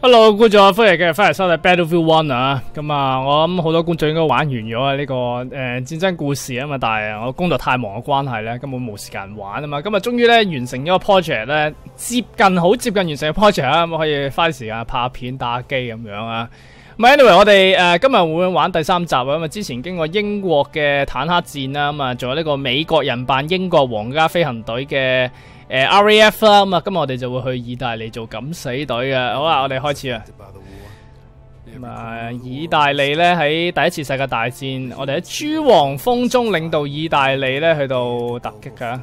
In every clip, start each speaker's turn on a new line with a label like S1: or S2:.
S1: Hello，觀眾啊，歡迎繼續翻嚟收睇 Battlefield One 啊！咁啊，我諗好多觀眾應該玩完咗啊呢個誒、呃、戰爭故事啊嘛，但係我工作太忙嘅關係咧，根本冇時間玩啊嘛。咁啊，終於咧完成咗個 project 咧，接近好接近完成嘅 project 啊，咁可以花啲時間拍片打機咁樣啊。咁 anyway，我哋诶、今日會玩第三集啊，咁啊之前經過英國嘅坦克戰啦，咁啊仲有呢個美國人扮英國皇家飛行隊嘅。誒 RAF 啦，咁啊，今日我哋就会去意大利做敢死队嘅。好啦，我哋开始啊。咁啊，意大利咧喺第一次世界大战，我哋喺豬黃蜂中领导意大利咧去到突击噶。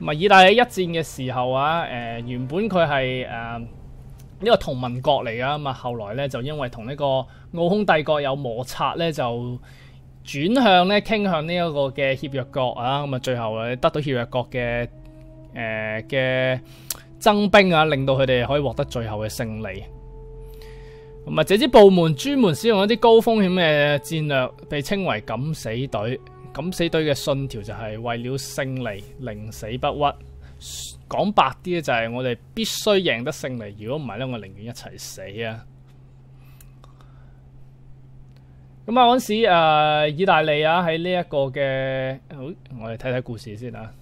S1: 咁啊，意大利一战嘅时候啊，誒原本佢系诶呢个同盟国嚟噶，咁啊后来咧就因为同呢个奥匈帝国有摩擦咧，就轉向咧傾向呢一個嘅協約國啊，咁啊最後誒得到協約國嘅。诶嘅增兵啊，令到佢哋可以獲得最後嘅勝利。咁啊，這支部門專門使用一啲高風險嘅戰略，被稱為敢死隊。敢死隊嘅信條就係為了勝利，寧死不屈。講白啲咧，就係我哋必須贏得勝利。如果唔係咧，我寧願一齊死啊！咁啊，嗰陣時誒，意大利啊，喺呢一個嘅，好，我哋睇睇故事先啊。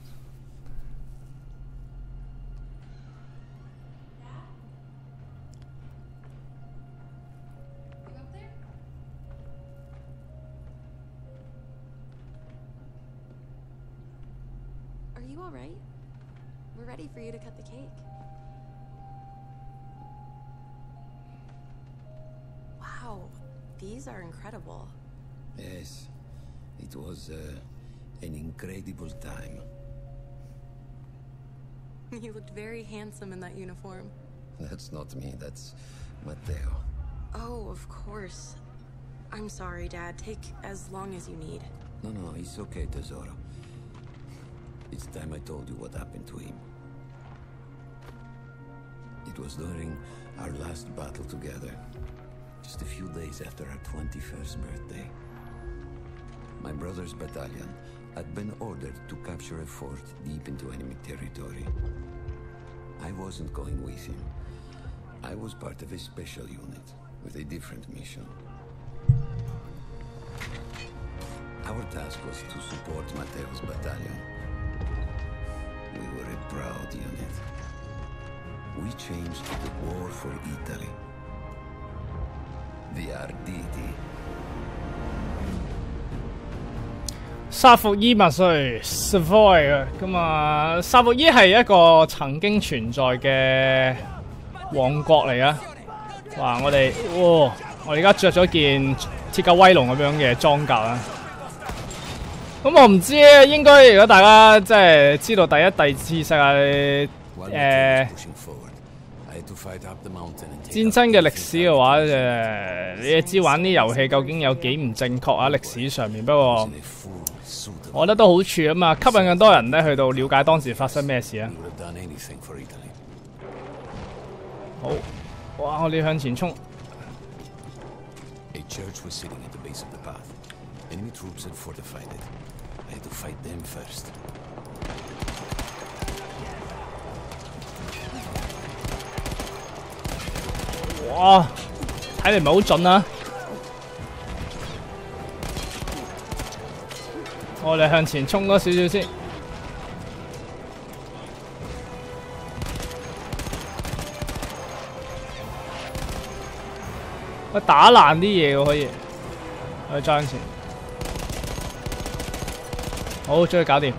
S2: These are incredible.
S3: Yes, it was uh, an incredible time.
S2: You looked very handsome in that uniform.
S3: That's not me, that's Matteo.
S2: Oh, of course. I'm sorry, Dad. Take as long as you need.
S3: No, no, it's okay, Tesoro. It's time I told you what happened to him. It was during our last battle together. Just a few days after our 21st birthday. My brother's battalion had been ordered to capture a fort deep into enemy territory. I wasn't going with him. I was part of a special unit with a different mission. Our task was to support Mateo's battalion. We were a proud unit. We changed the war for Italy. The Arditi.
S1: 沙伏伊萬歲，Savoy 啊！咁啊，沙伏伊係一個曾經存在嘅王國嚟啊！哇！我哋，哇！我而家着咗件鐵甲威龍咁樣嘅裝甲啦。咁我唔知咧，應該如果大家即係知道第一、第二次世界誒戰爭嘅歷史嘅話，誒，你知玩啲遊戲究竟有幾唔正確啊？歷史上面，不過。我覺得都好處啊嘛，吸引更多人咧去到了解當時發生咩事啊！好，哇！我哋向前衝。Fightthemfirst 哇睇嚟唔系好准啊。我哋向前冲多少少先。打烂啲嘢可以。呃张安琪好，將佢搞掂。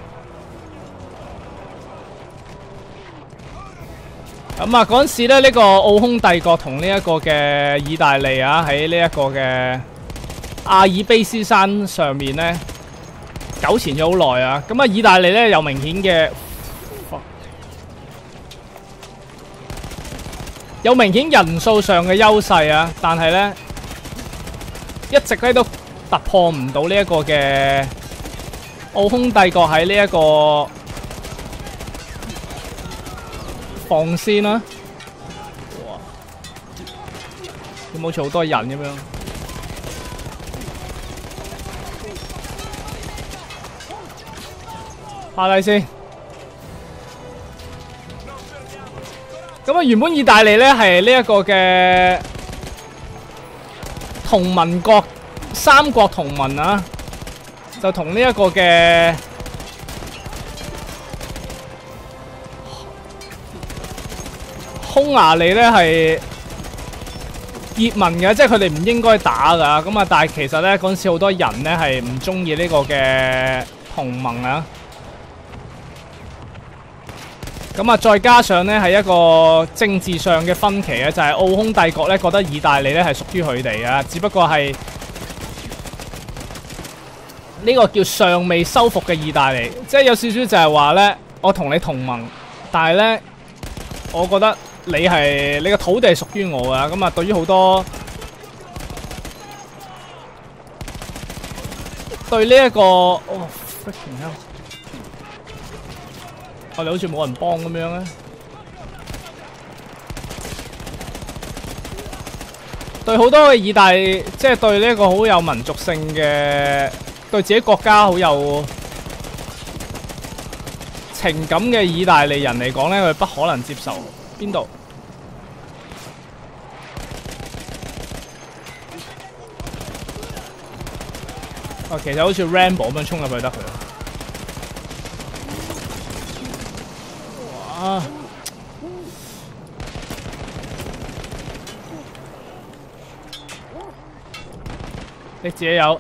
S1: 咁啊，嗰陣時咧，呢個奧匈帝國同呢一個嘅意大利啊，喺呢一個嘅阿尔卑斯山上面咧。纠缠咗好耐啊！咁啊，意大利咧有明顯嘅有明顯人數上嘅優勢啊，但係咧一直咧都突破唔到呢一個嘅奧匈帝國喺呢一個防線啦。哇！有冇好似好多人咁樣？下低先。咁啊，原本意大利咧係呢一個嘅同盟國三國同盟啊，就同呢一個嘅匈牙利咧係結盟嘅，即係佢哋唔應該打噶。咁啊，但係其實咧嗰陣時好多人咧係唔中意呢個嘅同盟啊。咁啊，再加上咧係一個政治上嘅分歧啊，就係、奧匈帝國咧覺得意大利咧係屬於佢哋啊，只不過係呢個叫尚未收復嘅意大利，即係有少少就係話咧，我同你同盟，但係咧，我覺得你係你個土地係屬於我噶，咁啊，對於好多對呢、一個哦 freaking hell 我哋好似冇人幫咁樣咧。對好多嘅意大利，即係對呢一個好有民族性嘅，對自己國家好有情感嘅意大利人嚟講咧，佢不可能接受邊度？啊，其實好似 Rambo 咁樣衝入去得佢。你自己有。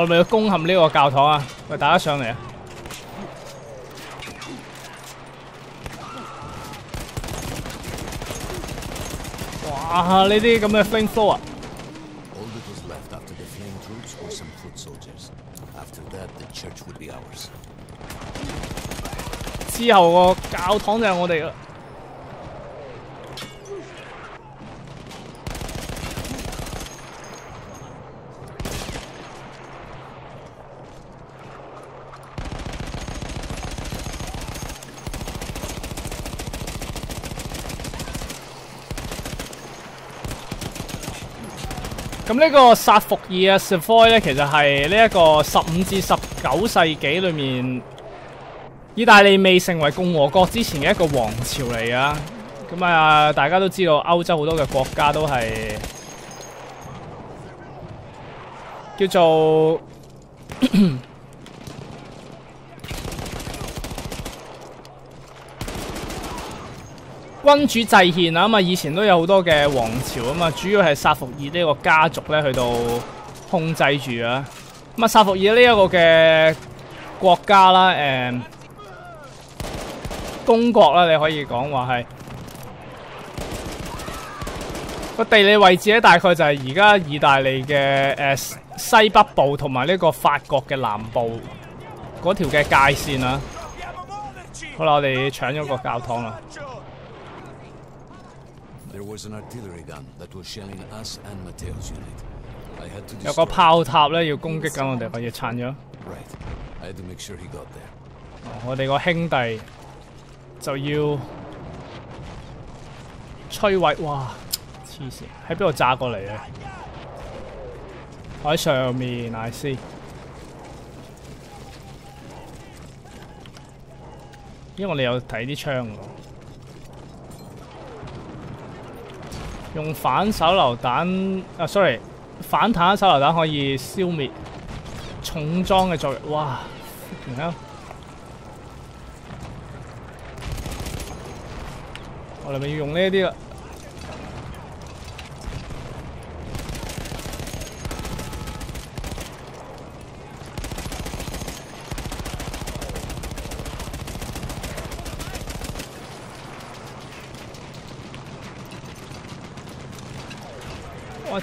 S1: 我哋咪要攻陷呢個教堂啊！喂，大家上嚟啊！哇！呢啲咁嘅 flame thrower 啊
S3: ！All that was left after the flame troops were some foot soldiers. After that, the church would be ours.
S1: 之後個教堂就係我哋啦。咁呢個薩伏爾啊 Savoy 咧，其实系呢一个十五至十九世纪里面。意大利未成为共和国之前嘅一个王朝嚟啊！咁啊，大家都知道欧洲好多嘅国家都系叫做君主制憲啊！咁啊，以前都有好多嘅王朝啊嘛，主要係薩伏爾呢個家族咧去到控制住啊。咁啊，薩伏爾呢一個嘅國家啦，誒、公國啦，你可以講話係個地理位置咧，大概就係而家意大利嘅誒、西北部同埋呢個法國嘅南部嗰條嘅界線啊。好啦，我哋搶咗個教堂啦。
S3: There was an artillery gun that was shelling us and Matteo's unit. I had to
S1: 有個
S3: destroy
S1: 炮塔咧要攻擊緊我哋，我要撐咗。
S3: Right. I had to make sure he got there.
S1: 我哋個兄弟就要摧毀，哇！黐線，喺邊度炸過嚟嘅？我喺上面，I see。因為我哋有睇啲槍喎，用反手榴彈啊，sorry，反彈手榴彈可以消滅重裝嘅作用。哇！然後我哋咪要用呢啲啦。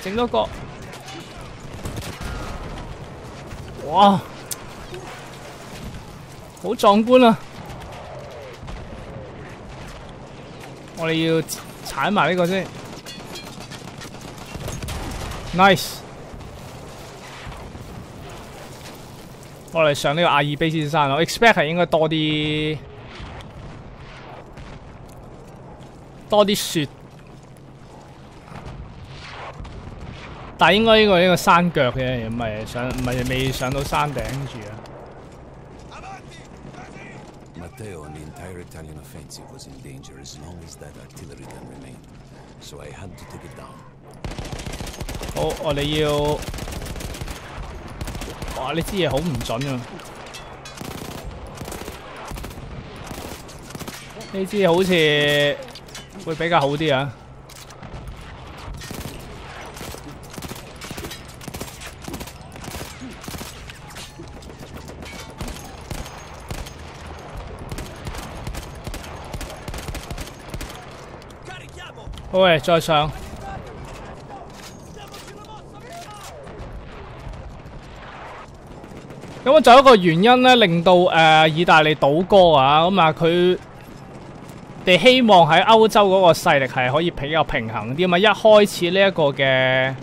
S1: 整多個，哇！好壯觀啊！我哋要踩埋呢個先，nice。我哋上呢個阿尔卑斯山，我 expect 係應該多啲多啲雪。但係應該呢個呢個山腳嘅，唔係上唔係未上到山頂住啊。
S3: Matteo and the entire Italian offensive was in danger as long as that artillery gun remained. So I had to take it down.
S1: 好，我哋要，哇！呢支嘢好唔準啊！呢支好似會比較好啲啊！喂，再上。咁啊，仲有一個原因咧，令到诶、意大利倒戈啊，咁啊佢哋希望喺歐洲嗰個勢力係可以比較平衡啲啊嘛。一開始呢一個嘅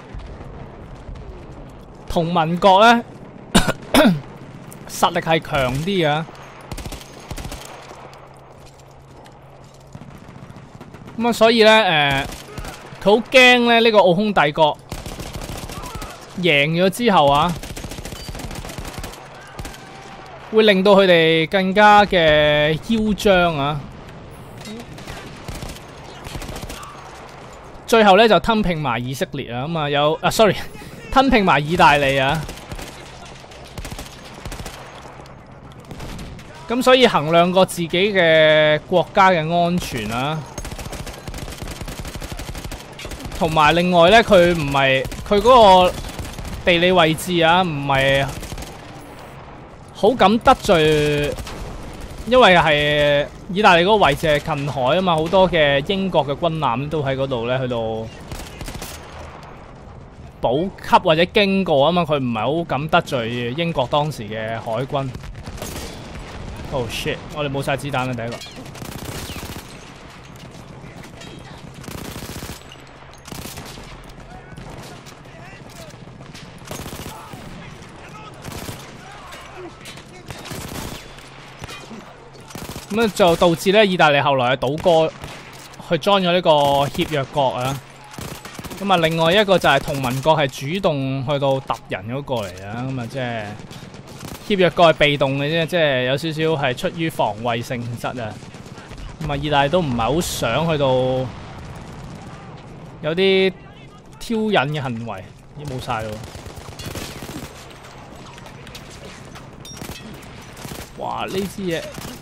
S1: 同盟國咧 實力係強啲嘅，咁啊所以咧誒佢好驚咧呢個奧匈帝國贏咗之後啊。會令到佢哋更加嘅囂張啊！最後咧就吞并埋以色列啊，咁啊有啊，sorry，吞并埋意大利啊。咁所以衡量過自己嘅國家嘅安全啊，同埋另外咧，佢唔係佢嗰个地理位置啊，唔係。好敢得罪，因为係意大利嗰个位置係近海啊嘛，好多嘅英国嘅军舰都喺嗰度咧，去到补给或者经过啊嘛，佢唔係好敢得罪英国当时嘅海军。Oh shit！我哋冇晒子弹啦，第一个。咁，就導致咧，意大利後來嘅倒戈去 join 咗呢個協約國啊。咁啊，另外一個就係同盟國係主動去到揼人嗰個嚟啊。咁啊，即係協約國係被動嘅啫，即係有少少係出於防衛性質啊。咁啊，意大利都唔係好想去到有啲挑釁嘅行為，已冇晒咯。哇！呢支嘢〜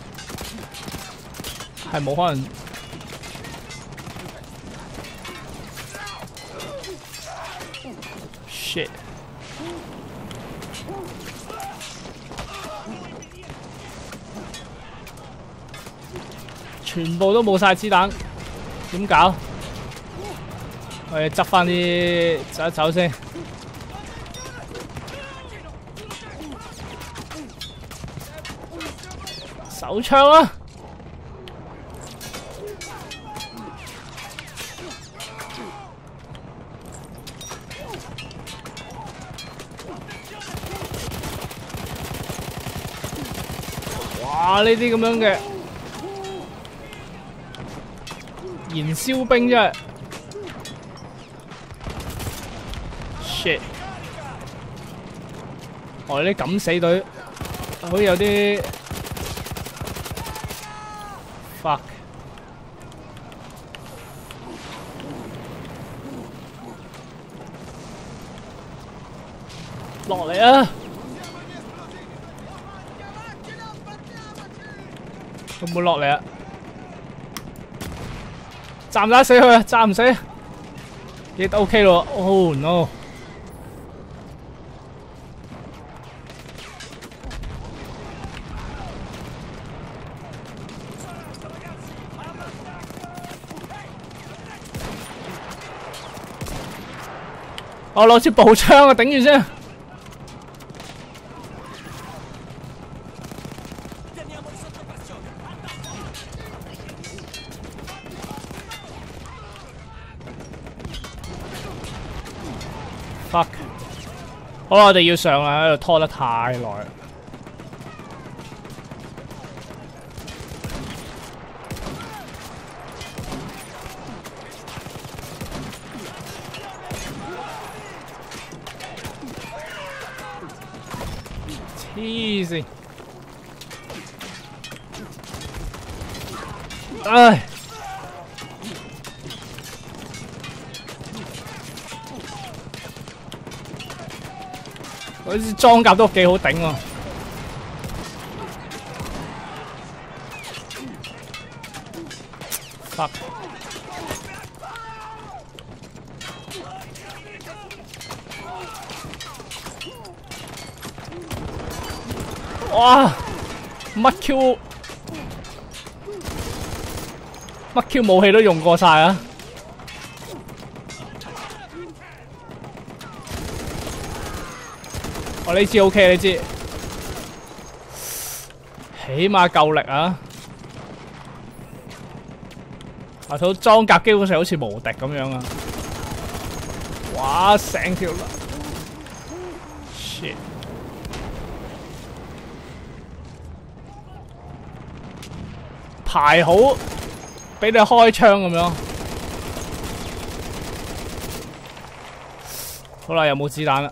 S1: 係冇可能。shit！全部都冇晒子彈，點搞？我哋執翻啲走一走先。手槍啊！呢啲咁样嘅燃燒兵啫 shit！我哋啲敢死隊好似有啲 fuck。落嚟啊！有冇落嚟啊？炸唔炸死佢啊？炸唔死，亦都 OK 咯。Oh no！我攞支步槍啊，頂住先。我哋要上啊喺度拖得太耐啦 easy 哎嗰啲裝甲都幾好頂喎。哇！乜 Q 乜 Q 武器都用過晒啊！呢支 OK，呢支起码够力啊！啊，套装甲基本上好似无敌咁样啊！哇，成條，shit！排好，俾你开枪咁样。好啦，有冇子弹啦？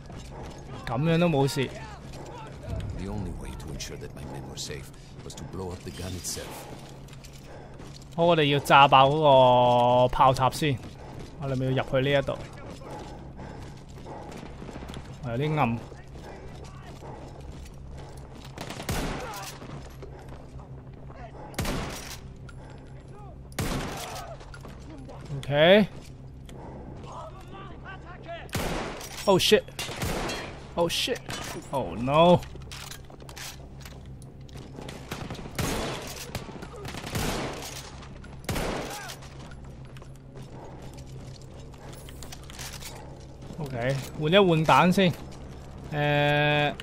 S1: 咁樣都冇事。
S3: The only way to ensure that my men were safe was to blow up the gun itself.
S1: 好，我哋要炸爆嗰個炮塔先。我哋咪要入去呢一度。有啲暗。OK。Oh shit! Oh shit! Oh no! OK，換一換彈先。誒、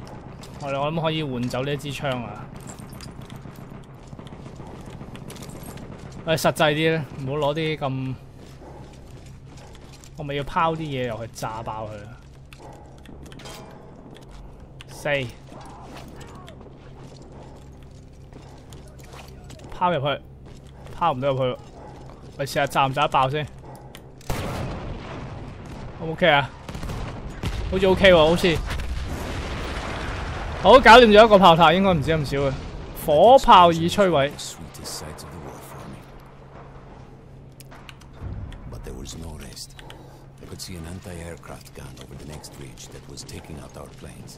S1: 我哋我諗可以換走呢一支槍啊。誒、實際啲咧，唔好攞啲咁。我咪要拋啲嘢入去炸爆佢啊！四，拋入去，拋唔到入去喎。我試下炸唔炸得爆先。O 唔 OK 啊？好似 OK 喎，好似。好，搞掂咗一個炮塔，應該唔止咁少嘅。火炮已摧毀
S3: The。sweetest sights of the war for me. But there was no rest. I could see an anti-aircraft gun over the next ridge that was taking out our planes.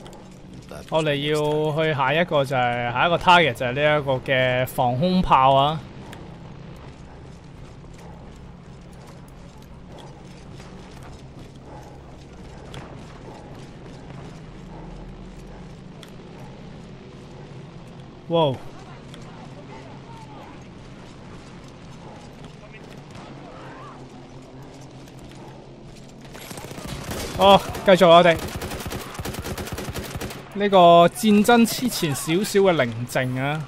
S3: That
S1: 我
S3: was
S1: 哋
S3: my mistake.
S1: 要去下一个就系、下一个 target 就系呢一个嘅防空炮啊！哇！ 哦，繼續我哋。呢個戰爭之前少少嘅寧靜啊！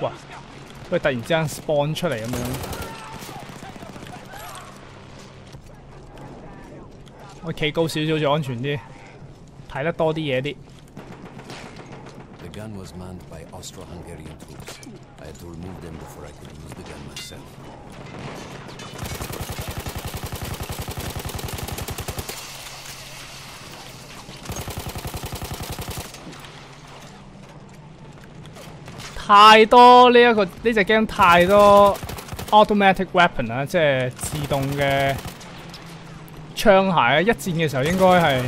S1: 哇，佢突然之間 spawn 出嚟咁樣。我企高少少就安全啲，睇得多啲嘢啲。
S3: The gun was manned by Austro-Hungarian troops. I had to remove them before I could use the gun myself.
S1: 太多呢、一個呢只 game 太多 automatic weapon 啦，即係自動嘅槍械啊！一戰嘅時候應該係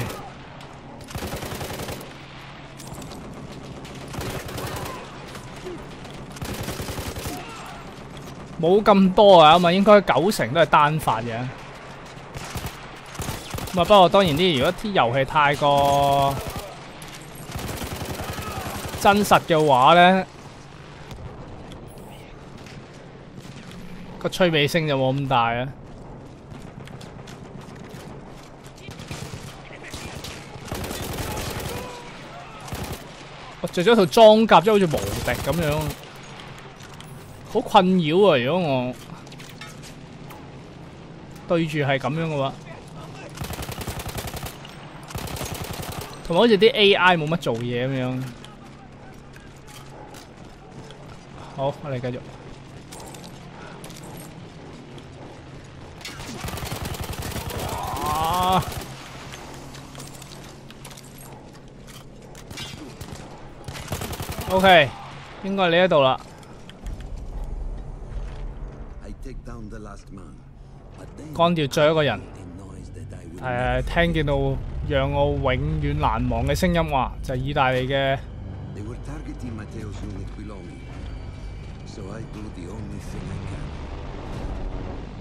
S1: 冇咁多啊嘛，應該九成都係單發嘅。咁啊，不過當然啲，如果啲遊戲太過真實嘅話咧。個趣味性就冇咁大啊。我着咗套裝甲，即係好似無敵咁樣，好困擾啊！如果我對住係咁樣嘅話，同埋好似啲 AI 冇乜做嘢咁樣。好，我哋繼續。啊！OK，應該係呢一度啦。幹掉最後一個人
S3: will
S1: 誒、聽見到讓我永遠難忘嘅聲音話，就係、意大利嘅.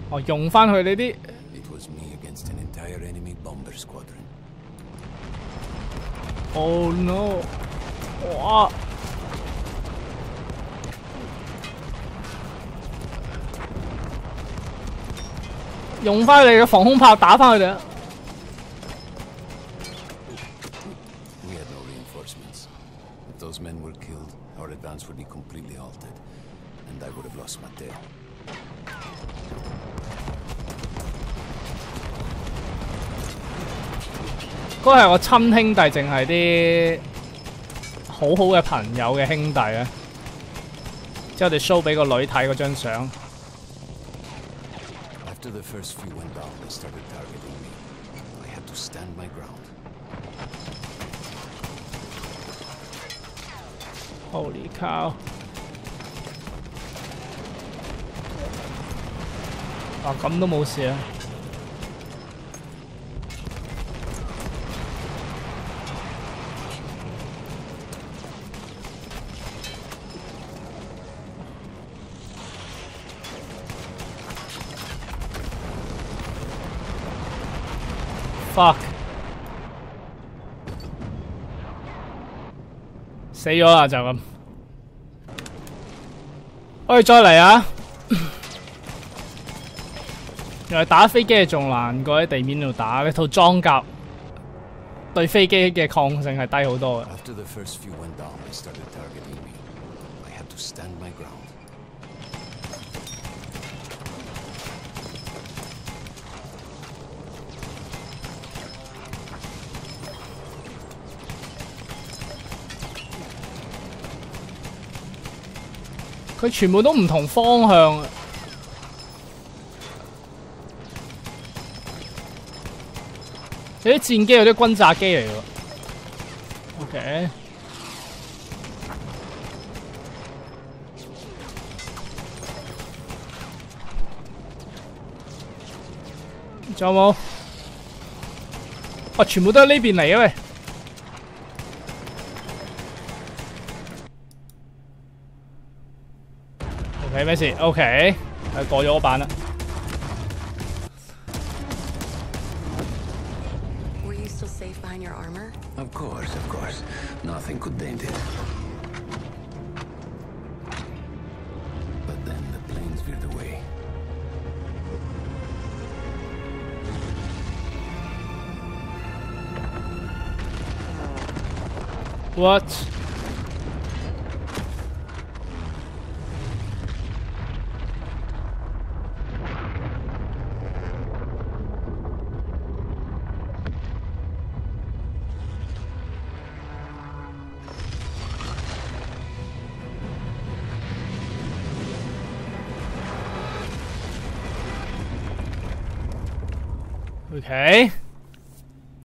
S1: 哦，用翻佢呢啲. Oh no！哇！用翻你嘅防空炮打翻佢哋啊
S3: ！We had no reinforcements those men were killed, our advance would be completely halted, and I would have lost Matteo.
S1: 嗰個係我親兄弟，淨係啲好好嘅朋友嘅兄弟啊！之後我哋 show 俾個女睇嗰張相。
S3: After the first few went down, they started targeting me. I had to stand my ground.
S1: Holy cow！啊，咁都冇事啊！ 死咗啦就咁。喂，再嚟啊！原來打飛機係仲難過喺地面度打，呢套裝甲對飛機嘅抗性係低好多嘅。佢全部都唔同方向。有啲戰機，有啲轟炸機嚟喎。OK，仲有冇？哦，全部都喺呢邊嚟啊喂咩事？OK，系过咗嗰版啦。
S2: Were you still safe behind your armor?
S3: Of course, of course. Nothing could dent it. But then the planes veered away.
S1: Okay.